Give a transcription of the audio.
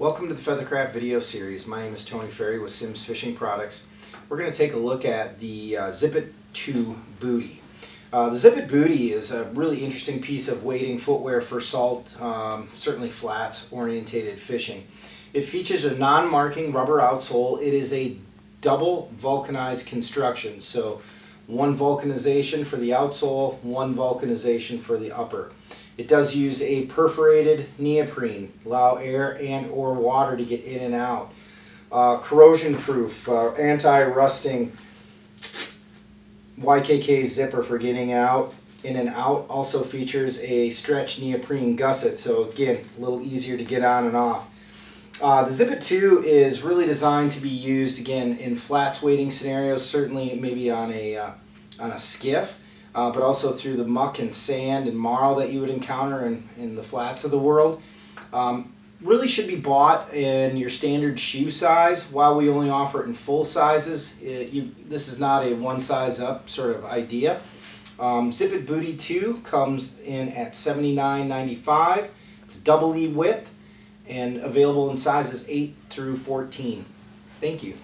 Welcome to the Feather-Craft video series. My name is Tony Ferry with Simms Fishing Products. We're going to take a look at the uh, Zipit 2 Bootie. Uh, the Zipit Bootie is a really interesting piece of wading footwear for salt, um, certainly flats, orientated fishing. It features a non-marking rubber outsole. It is a double vulcanized construction, so one vulcanization for the outsole, one vulcanization for the upper. It does use a perforated neoprene, allow air and or water to get in and out. Uh, corrosion proof, uh, anti-rusting YKK zipper for getting out in and out. Also features a stretch neoprene gusset, so again, a little easier to get on and off. Uh, the Zipit 2 is really designed to be used again in flats wading scenarios, certainly maybe on a, uh, on a skiff uh, but also through the muck and sand and marl that you would encounter in, in the flats of the world. Um, really should be bought in your standard shoe size. While we only offer it in full sizes, it, you, this is not a one size up sort of idea. Um, Zipit Bootie 2 comes in at $79.95. It's double E width and available in sizes 8 through 14. Thank you.